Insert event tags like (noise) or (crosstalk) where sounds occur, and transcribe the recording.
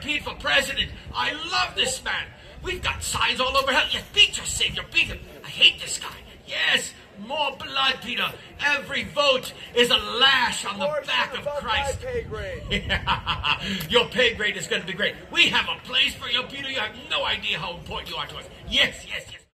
Pete for president. I love this man. We've got signs all over hell. You beat your savior, beat him. I hate this guy. Yes, more blood, Peter. Every vote is a lash on the back of Christ. pay grade. (laughs) Your pay grade is going to be great. We have a place for you, Peter. You have no idea how important you are to us. Yes, yes, yes.